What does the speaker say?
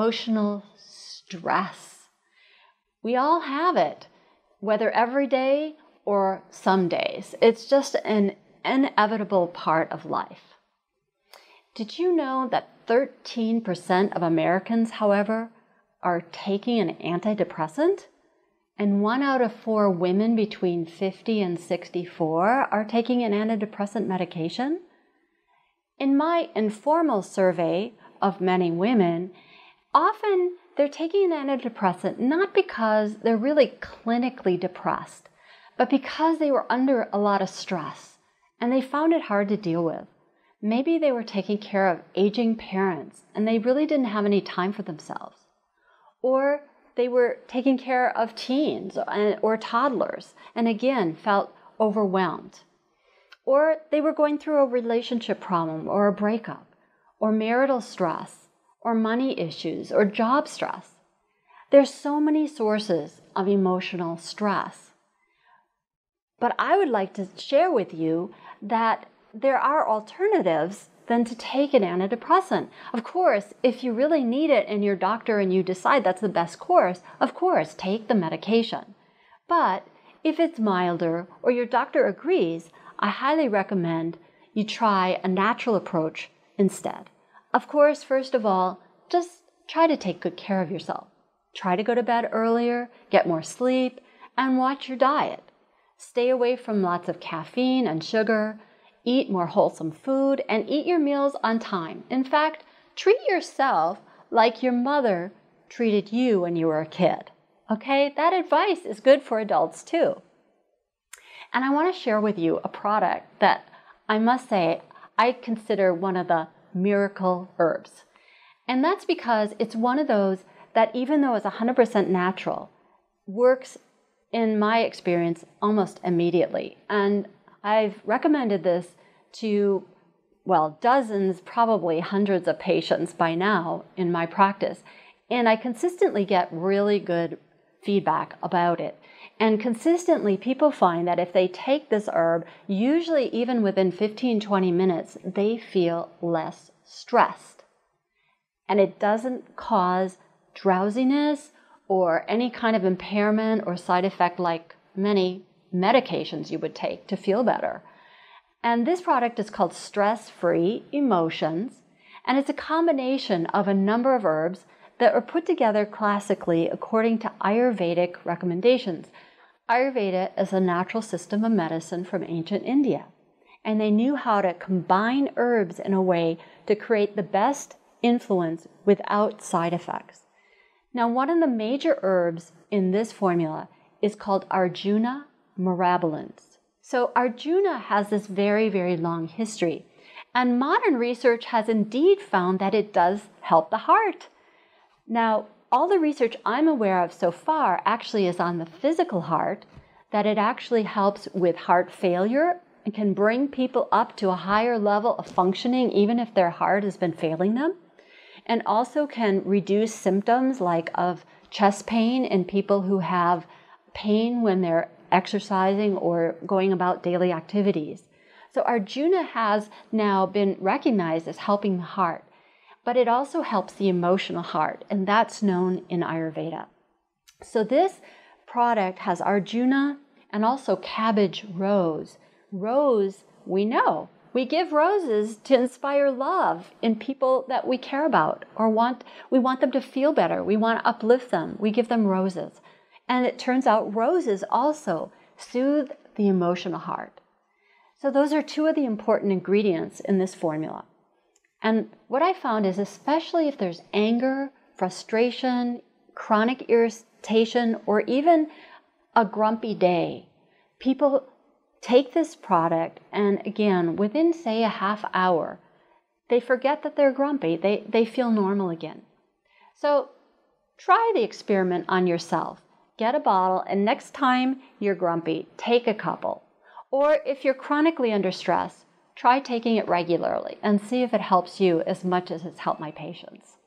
emotional stress. We all have it, whether every day or some days. It's just an inevitable part of life. Did you know that 13% of Americans, however, are taking an antidepressant? And one out of four women between 50 and 64 are taking an antidepressant medication? In my informal survey of many women, often they're taking an antidepressant not because they're really clinically depressed, but because they were under a lot of stress and they found it hard to deal with. Maybe they were taking care of aging parents and they really didn't have any time for themselves. Or they were taking care of teens or toddlers and again felt overwhelmed. Or they were going through a relationship problem or a breakup or marital stress or money issues or job stress. There's so many sources of emotional stress. But I would like to share with you that there are alternatives than to take an antidepressant. Of course, if you really need it and your doctor and you decide that's the best course, of course, take the medication. But if it's milder or your doctor agrees, I highly recommend you try a natural approach instead. Of course, first of all, just try to take good care of yourself. Try to go to bed earlier, get more sleep, and watch your diet. Stay away from lots of caffeine and sugar eat more wholesome food, and eat your meals on time. In fact, treat yourself like your mother treated you when you were a kid. Okay, that advice is good for adults too. And I want to share with you a product that I must say I consider one of the miracle herbs. And that's because it's one of those that, even though it's 100% natural, works in my experience almost immediately. And I've recommended this to, well, dozens, probably hundreds of patients by now in my practice. And I consistently get really good feedback about it. And consistently, people find that if they take this herb, usually even within 15 20 minutes, they feel less stressed. And it doesn't cause drowsiness or any kind of impairment or side effect like many medications you would take to feel better. And this product is called Stress Free Emotions, and it's a combination of a number of herbs that are put together classically according to Ayurvedic recommendations. Ayurveda is a natural system of medicine from ancient India, and they knew how to combine herbs in a way to create the best influence without side effects. Now, one of the major herbs in this formula is called Arjuna myrobalans. So Arjuna has this very, very long history. And modern research has indeed found that it does help the heart. Now, all the research I'm aware of so far actually is on the physical heart, that it actually helps with heart failure and can bring people up to a higher level of functioning even if their heart has been failing them, and also can reduce symptoms like of chest pain in people who have pain when they're exercising or going about daily activities. So Arjuna has now been recognized as helping the heart, but it also helps the emotional heart, and that's known in Ayurveda. So this product has Arjuna and also cabbage rose. Rose, we know, we give roses to inspire love in people that we care about or want we want them to feel better. We want to uplift them. We give them roses. And it turns out roses also soothe the emotional heart. So, those are two of the important ingredients in this formula. And what I found is, especially if there's anger, frustration, chronic irritation, or even a grumpy day, people take this product and again, within say a half hour, they forget that they're grumpy. They, they feel normal again. So try the experiment on yourself get a bottle, and next time you're grumpy, take a couple. Or if you're chronically under stress, try taking it regularly and see if it helps you as much as it's helped my patients.